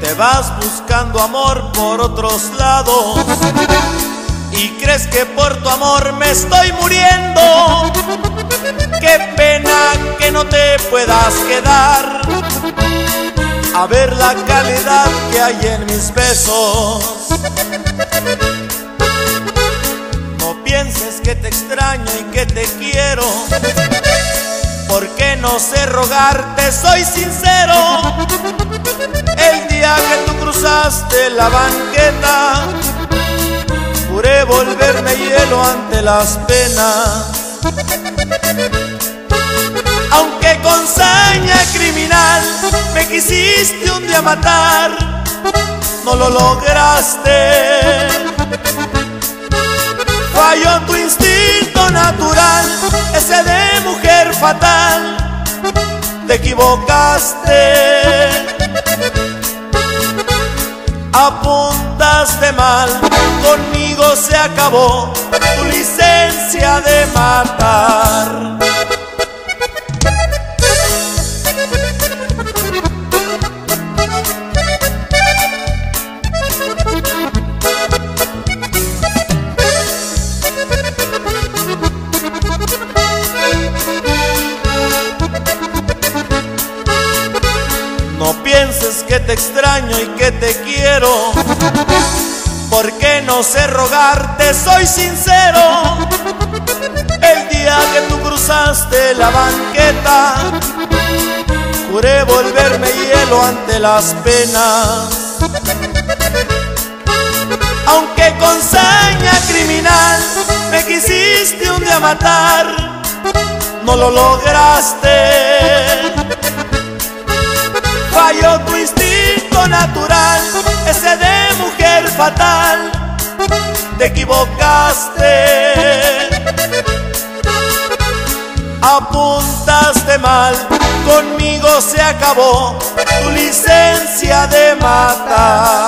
Te vas buscando amor por otros lados y crees que por tu amor me estoy muriendo. Qué pena que no te puedas quedar a ver la calidad que hay en mis besos. No pienses que te extraño y que te quiero, porque no sé rogarte, soy sincero. El día que tú cruzaste la banqueta, juré volverme hielo ante las penas. Aunque con saña criminal quisiste un día matar, no lo lograste. Falló tu instinto natural, ese de mujer fatal, te equivocaste. Apuntaste mal, conmigo se acabó que te extraño y que te quiero, porque no sé rogarte, soy sincero. El día que tú cruzaste la banqueta, juré volverme hielo ante las penas. Aunque con saña criminal me quisiste un día matar, no lo lograste fatal, te equivocaste. Apuntaste mal, conmigo se acabó tu licencia de matar.